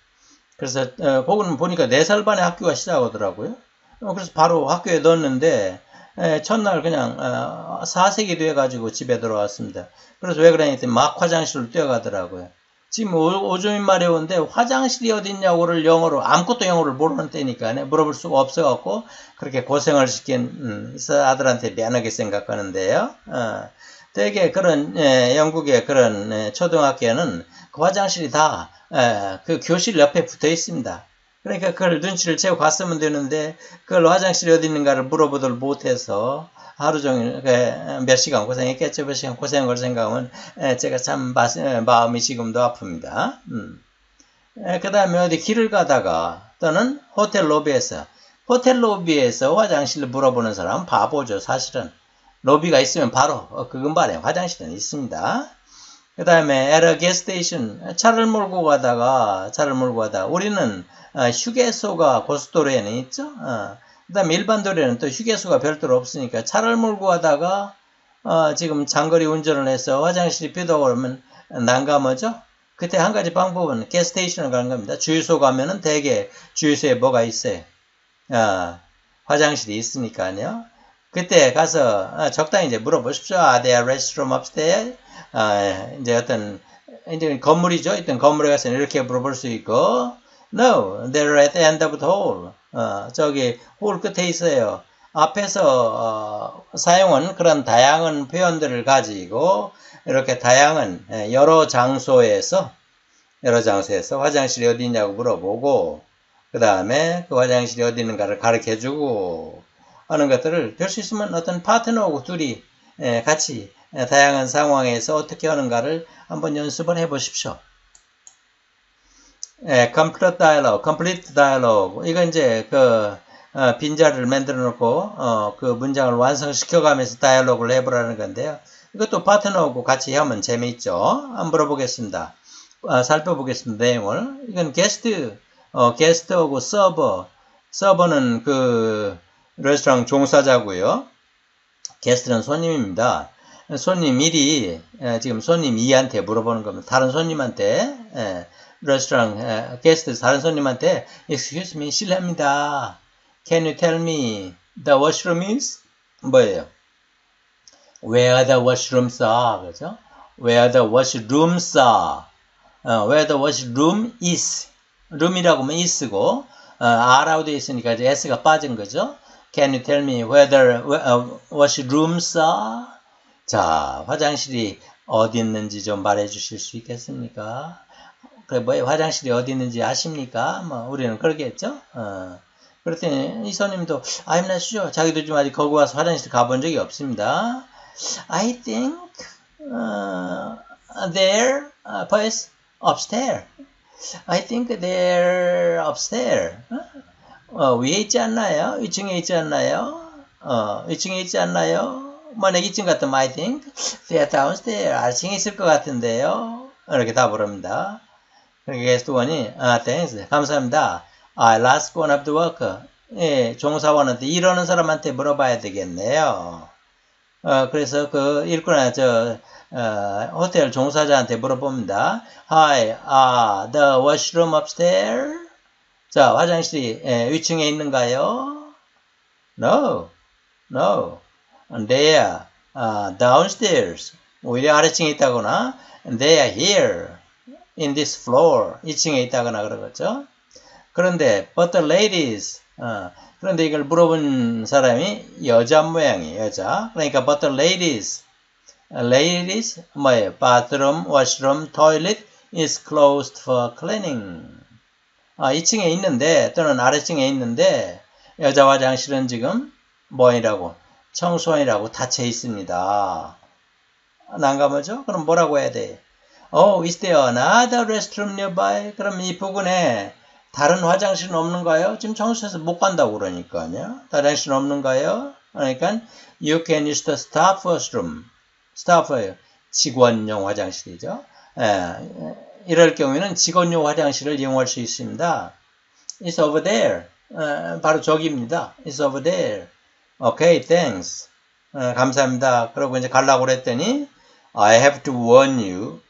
그래서 어, 거기는 보니까 4살 반에 학교가 시작하더라고요. 어, 그래서 바로 학교에 넣었는데 에, 첫날 그냥 어, 4세기 돼가지고 집에 들어왔습니다. 그래서 왜 그러냐 막 화장실을 뛰어가더라고요. 지금 오, 줌인 말이 오는데 화장실이 어딨냐고를 영어로 아무것도 영어를 모르는 때니까 물어볼 수가 없어갖고 그렇게 고생을 시킨 음, 아들한테 미안하게 생각하는데요. 어, 되게 그런 예, 영국의 그런 예, 초등학교는 그 화장실이 다그 예, 교실 옆에 붙어 있습니다. 그러니까 그걸 눈치를 채고 갔으면 되는데 그걸 화장실이 어디 있는가를 물어보들 못해서 하루 종일 몇 시간 고생했겠죠. 몇 시간 고생한 걸 생각하면 제가 참 마음이 지금도 아픕니다. 음. 그 다음에 어디 길을 가다가 또는 호텔 로비에서 호텔 로비에서 화장실을 물어보는 사람은 바보죠. 사실은 로비가 있으면 바로 그 근반에 화장실은 있습니다. 그 다음에 에러 게스테이션 차를 몰고 가다가 차를 몰고 가다가 우리는 어, 휴게소가 고속도로에는 있죠. 어, 그 다음에 일반 도로에는 또 휴게소가 별도로 없으니까 차를 몰고 가다가 어, 지금 장거리 운전을 해서 화장실이 그러면 난감하죠? 그때 한 가지 방법은 게스테이션을 가는 겁니다. 주유소 가면은 대개 주유소에 뭐가 있어요? 어, 화장실이 있으니까요. 그때 가서 어, 적당히 이제 물어보십시오. Are there restroom upstairs? 어, 이제 어떤 이제 건물이죠. 어떤 건물에 가서 이렇게 물어볼 수 있고 No, they're at the end of the hall. 어, 저기 홀 끝에 있어요. 앞에서 어, 사용한 그런 다양한 표현들을 가지고 이렇게 다양한 예, 여러 장소에서 여러 장소에서 화장실이 어디 있냐고 물어보고 그 다음에 그 화장실이 어디 있는가를 가르쳐주고 하는 것들을 될 수 있으면 어떤 파트너하고 둘이 예, 같이 예, 다양한 상황에서 어떻게 하는가를 한번 연습을 해 보십시오. 예, complete dialogue, complete dialogue. 이건 이제 그 어, 빈자리를 만들어 놓고 어, 그 문장을 완성시켜 가면서 다이얼로그를 해보라는 건데요. 이것도 파트너하고 같이 하면 재미있죠. 한번 물어보겠습니다. 어, 살펴보겠습니다. 내용을. 이건 게스트, 어, 게스트하고 서버. 서버는 그 레스토랑 종사자고요. 게스트는 손님입니다. 손님 1이 지금 손님 2한테 물어보는 겁니다. 다른 손님한테 예, 레스토랑 게스트 다른 손님한테 excuse me 실례합니다. Can you tell me the washroom is? 뭐예요? Where the washrooms are 그죠? Where the washrooms are 어, Where the washroom is room이라고 하면 is고 어, are라고 되어 있으니까 이제 s가 빠진 거죠. Can you tell me whether uh, washrooms are? 자, 화장실이 어디 있는지 좀 말해 주실 수 있겠습니까? 그뭐 화장실이 어디 있는지 아십니까? 뭐 우리는 그러겠죠. 어. 그랬더니 이 손님도 I'm not sure. 자기도 지금 아직 거기 와서 화장실 가본 적이 없습니다. I think uh, there, uh, perhaps upstairs. I think they're upstairs. 어, 위에 있지 않나요? 위층에 있지 않나요? 어, 위층에 있지 않나요? 만약 2층 같으면 I think they're downstairs. 아래층에 있을 것 같은데요. 이렇게 답을 합니다. 그러니까 게스트원이 아, thanks. 감사합니다. I'll ask one of the worker. 예, 종사원한테 이러는 사람한테 물어봐야 되겠네요. 어, 그래서 그 일꾼아 저 어, 호텔 종사자한테 물어봅니다. Hi, uh, the washroom upstairs? 자, 화장실이 예, 위층에 있는가요? No, no. They are uh, downstairs. 오히려 아래층에 있다거나 They are here in this floor. 2층에 있다거나 그러겠죠. 그런데 but the ladies 어, 그런데 이걸 물어본 사람이 여자 모양이에요. 여자. 그러니까 but the ladies ladies 뭐예요? bathroom, washroom, toilet is closed for cleaning. 아, 2층에 있는데 또는 아래층에 있는데 여자 화장실은 지금 뭐이라고 청소년이라고 닫혀 있습니다. 난감하죠? 그럼 뭐라고 해야 돼? Oh, is there another restroom nearby? 그럼 이 부근에 다른 화장실은 없는가요? 지금 청소해서 못 간다고 그러니까요. 다른 화장실은 없는가요? 그러니까 you can use the staff washroom. staff예요. 직원용 화장실이죠. 예, 이럴 경우에는 직원용 화장실을 이용할 수 있습니다. It's over there. 예, 바로 저기입니다. It's over there. Okay, thanks. 예, 감사합니다. 그러고 이제 가려고 그랬더니 I have to warn you.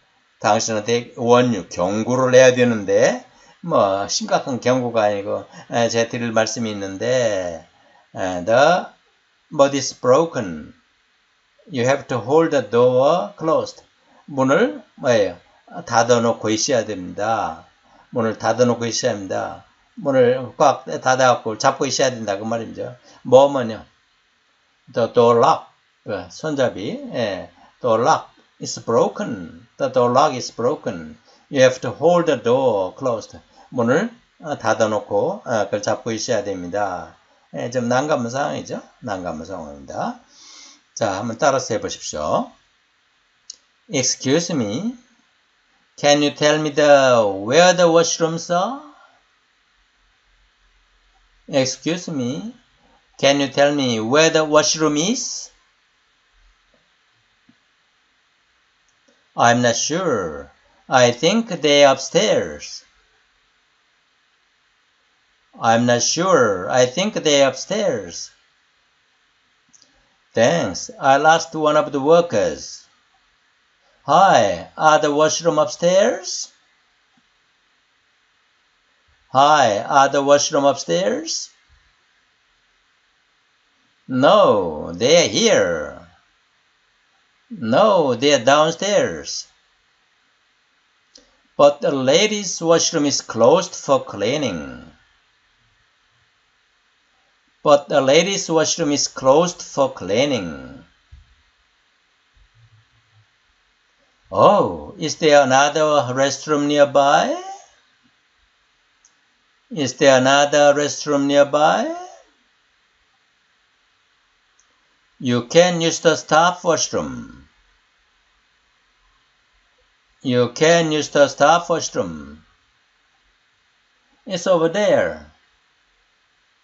당신한테 you. 경고를 해야 되는데 뭐 심각한 경고가 아니고 에, 제가 드릴 말씀이 있는데 에, the mud is broken. You have to hold the door closed. 문을 뭐예요? 닫아놓고 있어야 됩니다. 문을 닫아놓고 있어야 합니다. 문을 꽉 닫아갖고 잡고 있어야 된다 그 말이죠. 뭐뭐요? The door lock. 그 손잡이. 예. Door lock is broken. The door lock is broken. You have to hold the door closed. 문을 닫아놓고 그걸 잡고 있어야 됩니다. 예, 좀 난감한 상황이죠. 난감한 상황입니다. 자, 한번 따라서 해보십시오. Excuse me. Can you tell me the where the washrooms are? Excuse me. Can you tell me where the washroom is? I'm not sure. I think they're upstairs. I'm not sure. I think they're upstairs. Thanks. I'll ask one of the workers. Hi, are the washroom upstairs? Hi, are the washroom upstairs? No, they're here. No, they're downstairs. But the ladies' washroom is closed for cleaning. But the ladies' washroom is closed for cleaning. Oh, is there another restroom nearby? Is there another restroom nearby? You can use the staff washroom. You can use the staff washroom. It's over there.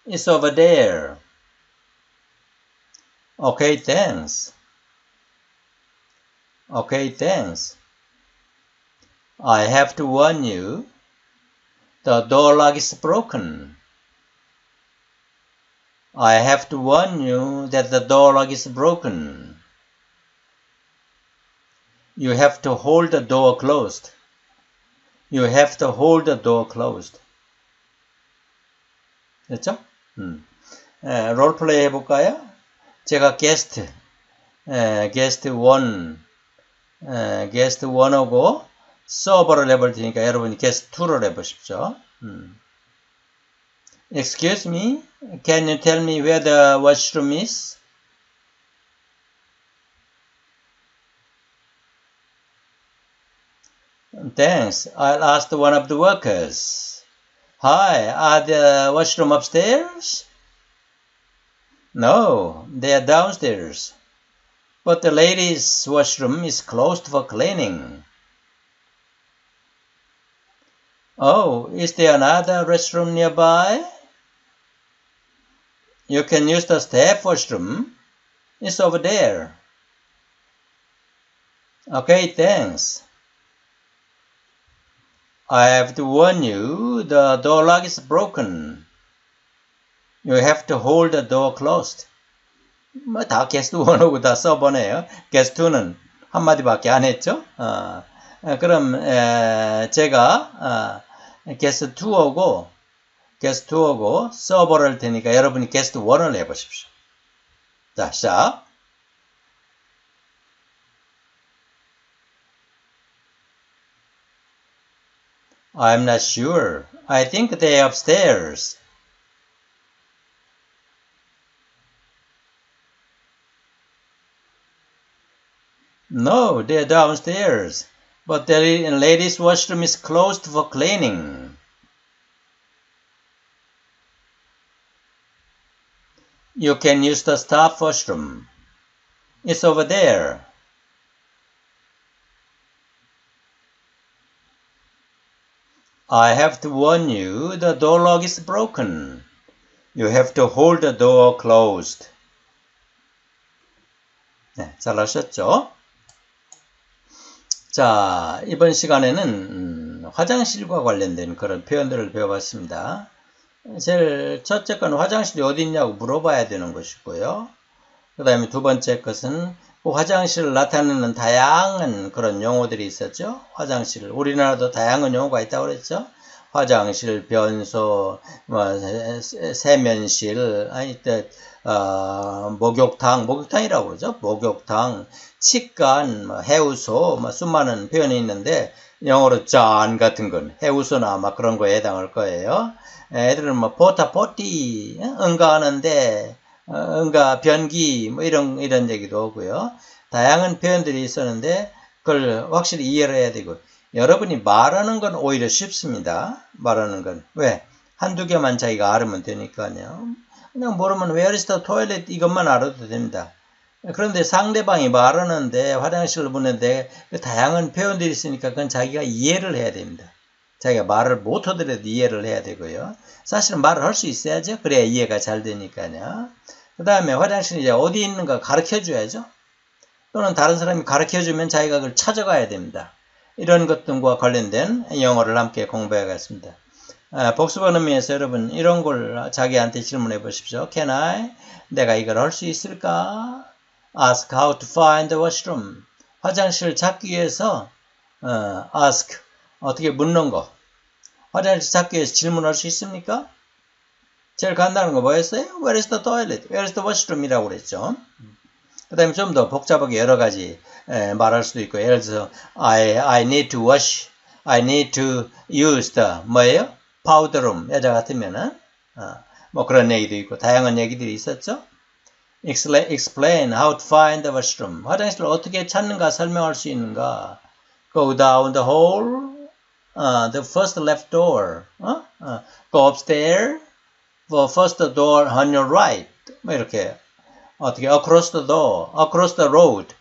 It's over there. Okay, thanks. Okay, thanks. I have to warn you. The door lock is broken. I have to warn you that the door lock is broken. You have to hold the door closed. You have to hold the door closed. 됐죠? 음. 에, 롤플레이 해볼까요? 제가 게스트, 에, 게스트 1, 에, 게스트 1하고 서버를 해볼 테니까 여러분이 게스트 2를 해보십시오. 음. Excuse me, can you tell me where the washroom is? Thanks. I'll ask one of the workers. Hi, are the washroom upstairs? No, they are downstairs. But the ladies' washroom is closed for cleaning. Oh, is there another restroom nearby? You can use the staff washroom. It's over there. Okay, thanks. I have to warn you, the door lock is broken. You have to hold the door closed. 뭐 다 게스트 1하고 다 써보네요. 게스트 2는 한마디밖에 안 했죠. 어, 그럼 에, 제가 어, 게스트 2하고 게스트 2하고 서버를 할 테니까 여러분이 게스트 1을 해보십시오. 자, 시작. I'm not sure. I think they're upstairs. No, they're downstairs. But the ladies' washroom is closed for cleaning. You can use the staff washroom. It's over there. I have to warn you, the door lock is broken. You have to hold the door closed. 네, 잘하셨죠? 자, 이번 시간에는 음, 화장실과 관련된 그런 표현들을 배워봤습니다. 제일 첫째 건 화장실이 어디 있냐고 물어봐야 되는 것이고요. 그 다음에 두 번째 것은 그 화장실을 나타내는 다양한 그런 용어들이 있었죠. 화장실. 우리나라도 다양한 용어가 있다고 그랬죠. 화장실, 변소, 뭐, 세면실, 아니, 또, 어, 목욕탕, 목욕탕이라고 그러죠. 목욕탕, 치간, 뭐 해우소, 뭐 수많은 표현이 있는데, 영어로 짠 같은 건 해우소나 막 그런 거에 해당할 거예요. 애들은 뭐 포타 포티 응가하는데 어, 응가 변기 뭐 이런 이런 얘기도 오고요. 다양한 표현들이 있었는데 그걸 확실히 이해를 해야 되고 여러분이 말하는 건 오히려 쉽습니다. 말하는 건 왜? 한두 개만 자기가 알으면 되니까요. 그냥 모르면 where is the toilet 이것만 알아도 됩니다. 그런데 상대방이 말하는데 화장실을 보는데 그 다양한 표현들이 있으니까 그건 자기가 이해를 해야 됩니다. 자기가 말을 못하더라도 이해를 해야 되고요. 사실은 말을 할 수 있어야죠. 그래야 이해가 잘 되니까요. 그 다음에 화장실이 이제 어디 있는가 가르쳐 줘야죠. 또는 다른 사람이 가르쳐 주면 자기가 그걸 찾아가야 됩니다. 이런 것들과 관련된 영어를 함께 공부해야겠습니다. 아, 복습하는 의미에서 여러분 이런 걸 자기한테 질문해 보십시오. Can I? 내가 이걸 할 수 있을까? Ask how to find the washroom. 화장실 찾기 위해서 어, ask 어떻게 묻는 거. 화장실 찾기 위해서 질문할 수 있습니까? 제일 간단한 거 뭐였어요? Where is the toilet? Where is the washroom? 이라고 그랬죠. 그 다음에 좀 더 복잡하게 여러 가지 에, 말할 수도 있고 예를 들어서 I, I need to wash, I need to use the 뭐예요? powder room 여자 같으면은 어, 뭐 그런 얘기도 있고 다양한 얘기들이 있었죠. Explain how to find the washroom. 화장실을 어떻게 찾는가 설명할 수 있는가. Go down the hall, uh, the first left door. 어? 어, go upstairs, the first door on your right. 뭐 이렇게 어떻게 across the door, across the road.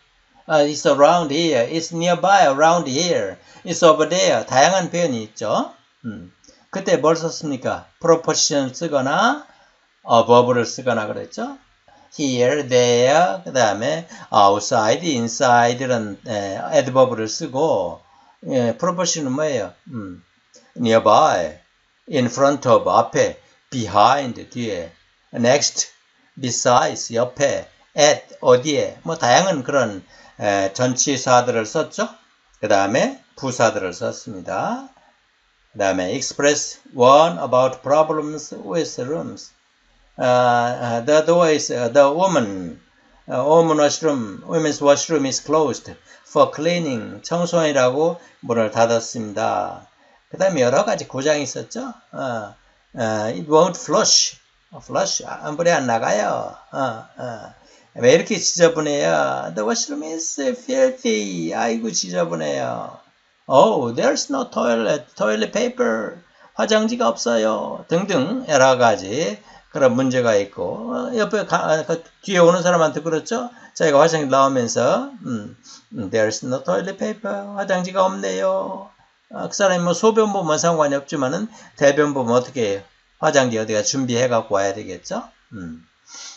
Uh, it's around here, it's nearby, around here, it's over there. 다양한 표현이 있죠. 음. 그때 뭘 썼습니까? proposition 쓰거나 above를 쓰거나 그랬죠. here, there, 그 다음에 outside, inside 이런 에, adverb를 쓰고 예, proposition은 뭐예요? 음, nearby, in front of, 앞에, behind, 뒤에, next, besides, 옆에, at, 어디에, 뭐 다양한 그런 에, 전치사들을 썼죠. 그 다음에 부사들을 썼습니다. 그 다음에 express one about problems with rooms. Uh, the door is uh, the woman uh, woman washroom, women's washroom is closed for cleaning. 청소년이라고 문을 닫았습니다. 그 다음에 여러 가지 고장이 있었죠. 어, 어, it won't flush. flush 물이 안 나가요. 어, 어. 왜 이렇게 지저분해요? The washroom is filthy. 아이고 지저분해요. Oh, there's no toilet, toilet paper. 화장지가 없어요. 등등 여러 가지 그런 문제가 있고 옆에 가, 그 뒤에 오는 사람한테 그렇죠. 자기가 화장실 나오면서 음, There's no toilet paper. 화장지가 없네요. 어, 그 사람이 뭐 소변 보면 상관이 없지만은 대변 보면 어떻게 해요? 화장지 어디가 준비해 갖고 와야 되겠죠? 음.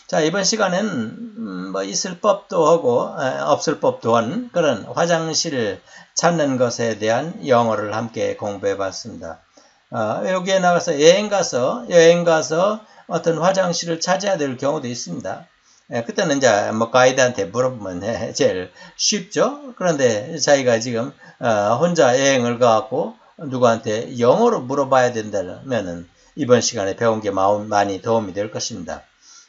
자, 이번 시간엔 음, 뭐 있을 법도 하고 에, 없을 법도 한 그런 화장실을 찾는 것에 대한 영어를 함께 공부해 봤습니다. 어, 여기에 나가서 여행 가서 여행 가서 어떤 화장실을 찾아야 될 경우도 있습니다. 예, 그때는 이제 뭐 가이드한테 물어보면 제일 쉽죠. 그런데 자기가 지금 어, 혼자 여행을 가고 누구한테 영어로 물어봐야 된다면은 이번 시간에 배운 게 많이 도움이 될 것입니다.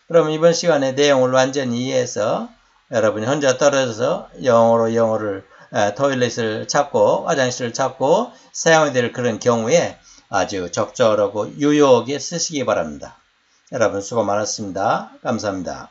그럼 이번 시간에 내용을 완전히 이해해서 여러분이 혼자 떨어져서 영어로 영어를 토일렛을 찾고 화장실을 찾고 사용해야 될 그런 경우에 아주 적절하고 유용하게 쓰시기 바랍니다. 여러분 수고 많았습니다. 감사합니다.